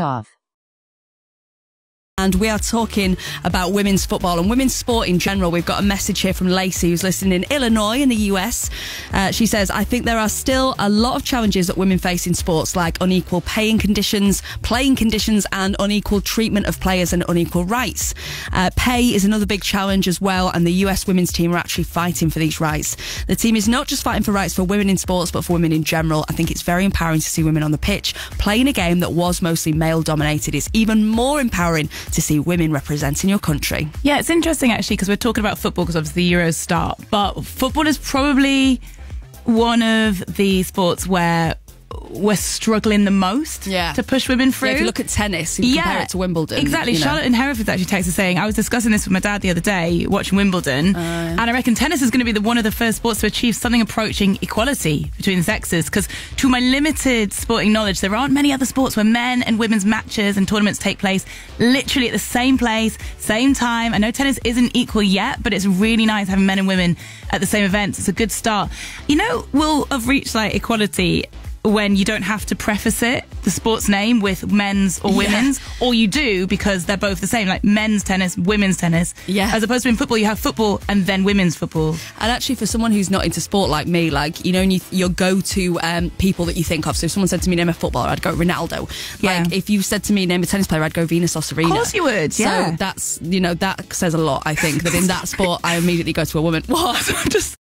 off. And we are talking about women's football and women's sport in general. We've got a message here from Lacey, who's listening in Illinois in the US. Uh, she says, I think there are still a lot of challenges that women face in sports, like unequal paying conditions, playing conditions, and unequal treatment of players and unequal rights. Uh, pay is another big challenge as well, and the US women's team are actually fighting for these rights. The team is not just fighting for rights for women in sports, but for women in general. I think it's very empowering to see women on the pitch playing a game that was mostly male dominated. It's even more empowering to see women representing your country. Yeah, it's interesting actually because we're talking about football because obviously the Euros start, but football is probably one of the sports where we're struggling the most Yeah. to push women through. Yeah, if you look at tennis, Yeah, compare it to Wimbledon. Exactly. you know. Charlotte in Hereford's actually texted saying, I was discussing this with my dad the other day, watching Wimbledon, oh. and I reckon tennis is going to be the, one of the first sports to achieve something approaching equality between the sexes. Because to my limited sporting knowledge, there aren't many other sports where men and women's matches and tournaments take place literally at the same place, same time. I know tennis isn't equal yet, but it's really nice having men and women at the same events. It's a good start. You know, we'll have reached like equality when you don't have to preface it, the sports name, with men's or women's, or you do because they're both the same, like men's tennis, women's tennis. Yeah. As opposed to in football, you have football and then women's football. And actually, for someone who's not into sport like me, like you know, you, your go-to um, people that you think of. So if someone said to me, "Name a footballer," I'd go Ronaldo. Yeah. Like if you said to me, "Name a tennis player," I'd go Venus or Serena. Of course you would, yeah. So that's you know that says a lot. I think that in that sport, I immediately go to a woman. What? just